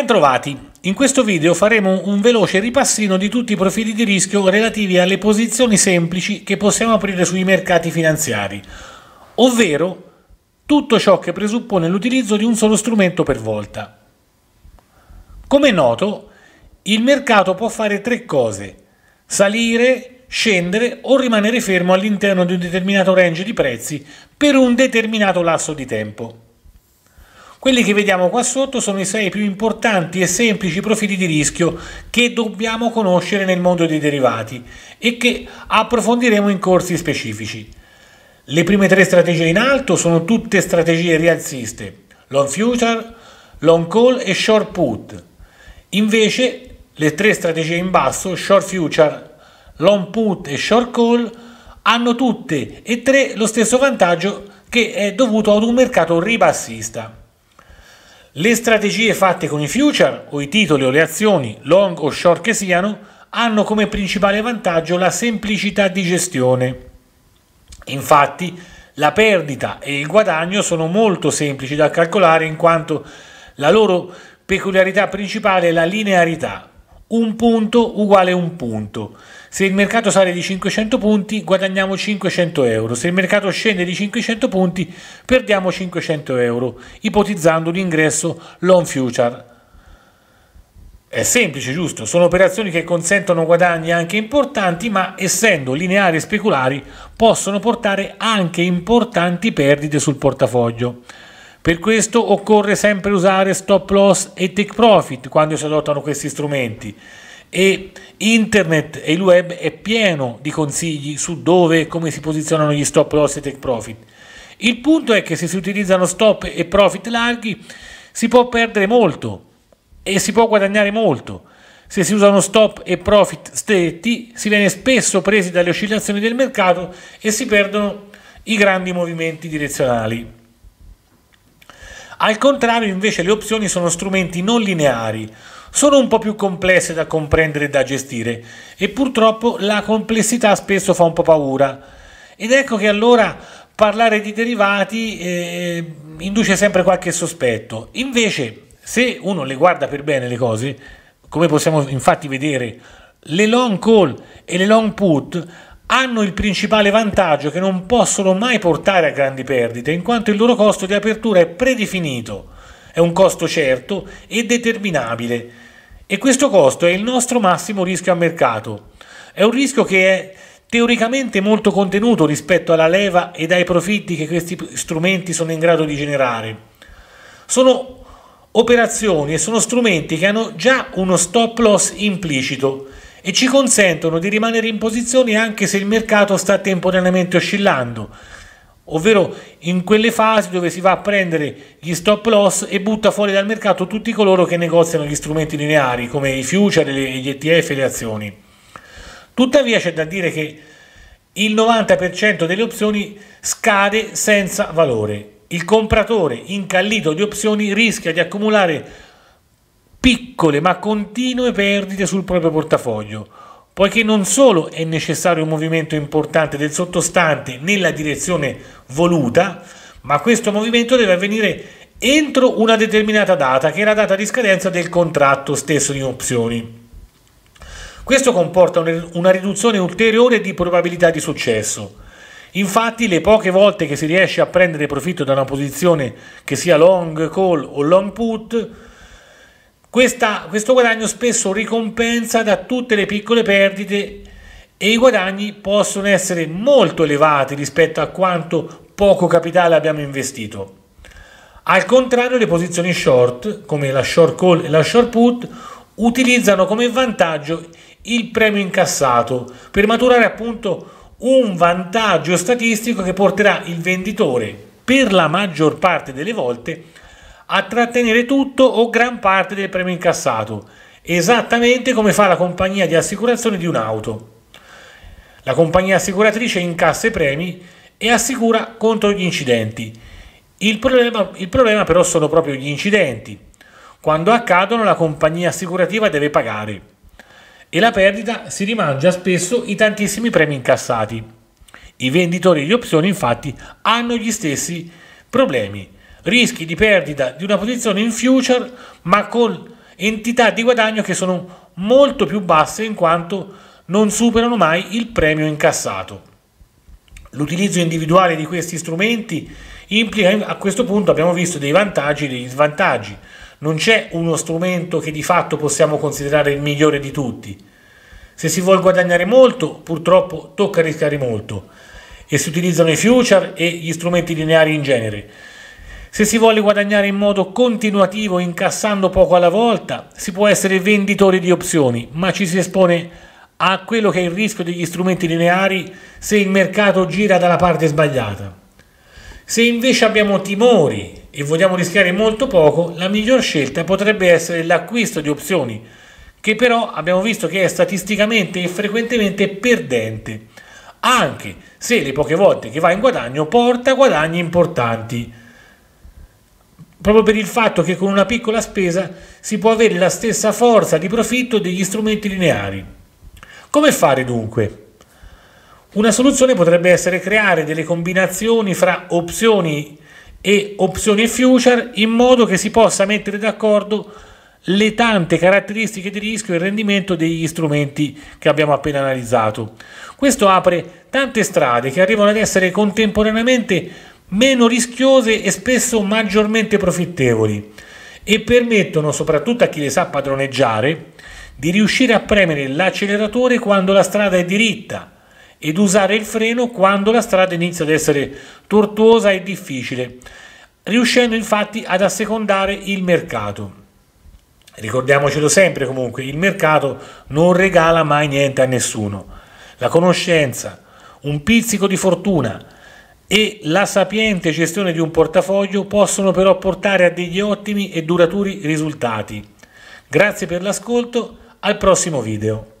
Bentrovati! In questo video faremo un veloce ripassino di tutti i profili di rischio relativi alle posizioni semplici che possiamo aprire sui mercati finanziari, ovvero tutto ciò che presuppone l'utilizzo di un solo strumento per volta. Come è noto, il mercato può fare tre cose, salire, scendere o rimanere fermo all'interno di un determinato range di prezzi per un determinato lasso di tempo. Quelli che vediamo qua sotto sono i sei più importanti e semplici profili di rischio che dobbiamo conoscere nel mondo dei derivati e che approfondiremo in corsi specifici. Le prime tre strategie in alto sono tutte strategie rialziste, long future, long call e short put. Invece le tre strategie in basso, short future, long put e short call, hanno tutte e tre lo stesso vantaggio che è dovuto ad un mercato ribassista. Le strategie fatte con i future o i titoli o le azioni, long o short che siano, hanno come principale vantaggio la semplicità di gestione. Infatti, la perdita e il guadagno sono molto semplici da calcolare in quanto la loro peculiarità principale è la linearità, un punto uguale un punto. Se il mercato sale di 500 punti guadagniamo 500 euro, se il mercato scende di 500 punti perdiamo 500 euro, ipotizzando l'ingresso long future. È semplice, giusto? Sono operazioni che consentono guadagni anche importanti, ma essendo lineari e speculari possono portare anche importanti perdite sul portafoglio. Per questo occorre sempre usare stop loss e take profit quando si adottano questi strumenti e internet e il web è pieno di consigli su dove e come si posizionano gli stop loss e take profit. Il punto è che se si utilizzano stop e profit larghi si può perdere molto e si può guadagnare molto. Se si usano stop e profit stretti si viene spesso presi dalle oscillazioni del mercato e si perdono i grandi movimenti direzionali. Al contrario, invece, le opzioni sono strumenti non lineari, sono un po' più complesse da comprendere e da gestire e purtroppo la complessità spesso fa un po' paura. Ed ecco che allora parlare di derivati eh, induce sempre qualche sospetto. Invece, se uno le guarda per bene le cose, come possiamo infatti vedere, le long call e le long put hanno il principale vantaggio che non possono mai portare a grandi perdite, in quanto il loro costo di apertura è predefinito, è un costo certo e determinabile e questo costo è il nostro massimo rischio a mercato. È un rischio che è teoricamente molto contenuto rispetto alla leva ed ai profitti che questi strumenti sono in grado di generare. Sono operazioni e sono strumenti che hanno già uno stop loss implicito e ci consentono di rimanere in posizione anche se il mercato sta temporaneamente oscillando, ovvero in quelle fasi dove si va a prendere gli stop loss e butta fuori dal mercato tutti coloro che negoziano gli strumenti lineari come i future, gli ETF e le azioni. Tuttavia c'è da dire che il 90% delle opzioni scade senza valore. Il compratore incallito di opzioni rischia di accumulare piccole ma continue perdite sul proprio portafoglio, poiché non solo è necessario un movimento importante del sottostante nella direzione voluta, ma questo movimento deve avvenire entro una determinata data, che è la data di scadenza del contratto stesso di opzioni. Questo comporta una riduzione ulteriore di probabilità di successo. Infatti, le poche volte che si riesce a prendere profitto da una posizione che sia long call o long put, questa, questo guadagno spesso ricompensa da tutte le piccole perdite e i guadagni possono essere molto elevati rispetto a quanto poco capitale abbiamo investito. Al contrario, le posizioni short, come la short call e la short put, utilizzano come vantaggio il premio incassato per maturare appunto un vantaggio statistico che porterà il venditore per la maggior parte delle volte a trattenere tutto o gran parte del premio incassato, esattamente come fa la compagnia di assicurazione di un'auto. La compagnia assicuratrice incassa i premi e assicura contro gli incidenti. Il problema, il problema però sono proprio gli incidenti. Quando accadono la compagnia assicurativa deve pagare e la perdita si rimangia spesso i tantissimi premi incassati. I venditori di opzioni infatti hanno gli stessi problemi rischi di perdita di una posizione in future, ma con entità di guadagno che sono molto più basse in quanto non superano mai il premio incassato. L'utilizzo individuale di questi strumenti implica a questo punto abbiamo visto dei vantaggi e degli svantaggi. Non c'è uno strumento che di fatto possiamo considerare il migliore di tutti. Se si vuole guadagnare molto, purtroppo tocca rischiare molto e si utilizzano i future e gli strumenti lineari in genere. Se si vuole guadagnare in modo continuativo incassando poco alla volta, si può essere venditori di opzioni, ma ci si espone a quello che è il rischio degli strumenti lineari se il mercato gira dalla parte sbagliata. Se invece abbiamo timori e vogliamo rischiare molto poco, la miglior scelta potrebbe essere l'acquisto di opzioni, che però abbiamo visto che è statisticamente e frequentemente perdente, anche se le poche volte che va in guadagno porta guadagni importanti proprio per il fatto che con una piccola spesa si può avere la stessa forza di profitto degli strumenti lineari. Come fare dunque? Una soluzione potrebbe essere creare delle combinazioni fra opzioni e opzioni future in modo che si possa mettere d'accordo le tante caratteristiche di rischio e rendimento degli strumenti che abbiamo appena analizzato. Questo apre tante strade che arrivano ad essere contemporaneamente meno rischiose e spesso maggiormente profittevoli e permettono soprattutto a chi le sa padroneggiare di riuscire a premere l'acceleratore quando la strada è diritta ed usare il freno quando la strada inizia ad essere tortuosa e difficile, riuscendo infatti ad assecondare il mercato. Ricordiamocelo sempre comunque, il mercato non regala mai niente a nessuno. La conoscenza, un pizzico di fortuna e la sapiente gestione di un portafoglio possono però portare a degli ottimi e duraturi risultati. Grazie per l'ascolto al prossimo video.